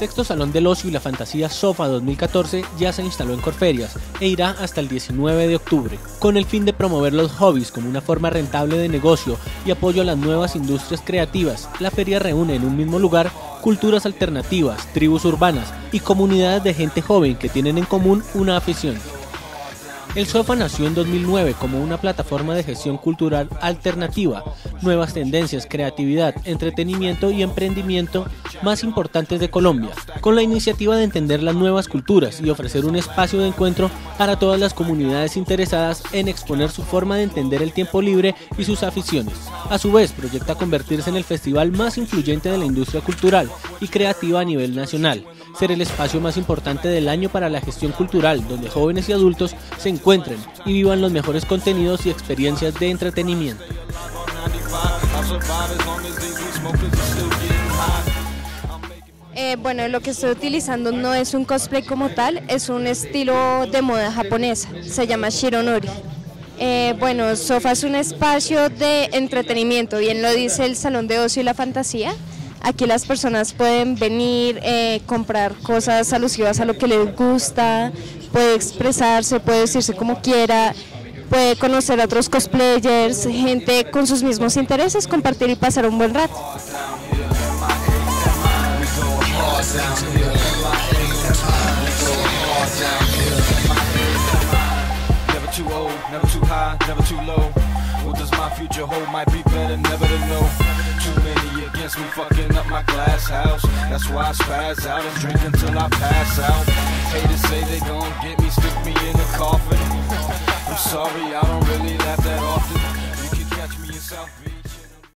Sexto Salón del Ocio y la Fantasía SOFA 2014 ya se instaló en Corferias e irá hasta el 19 de octubre, con el fin de promover los hobbies como una forma rentable de negocio y apoyo a las nuevas industrias creativas. La feria reúne en un mismo lugar culturas alternativas, tribus urbanas y comunidades de gente joven que tienen en común una afición. El SOFA nació en 2009 como una plataforma de gestión cultural alternativa, nuevas tendencias, creatividad, entretenimiento y emprendimiento más importantes de Colombia, con la iniciativa de entender las nuevas culturas y ofrecer un espacio de encuentro para todas las comunidades interesadas en exponer su forma de entender el tiempo libre y sus aficiones. A su vez, proyecta convertirse en el festival más influyente de la industria cultural y creativa a nivel nacional, ser el espacio más importante del año para la gestión cultural, donde jóvenes y adultos se encuentren y vivan los mejores contenidos y experiencias de entretenimiento. Eh, bueno, lo que estoy utilizando no es un cosplay como tal, es un estilo de moda japonesa, se llama Shironori. Eh, bueno, Sofa es un espacio de entretenimiento, bien lo dice el Salón de Ocio y la Fantasía. Aquí las personas pueden venir, eh, comprar cosas alusivas a lo que les gusta, puede expresarse, puede decirse como quiera, puede conocer a otros cosplayers, gente con sus mismos intereses, compartir y pasar un buen rato. me, fucking up my glass house. That's why I spaz out and drink until I pass out. Haters say they gon' get me, stick me in a coffin. I'm sorry, I don't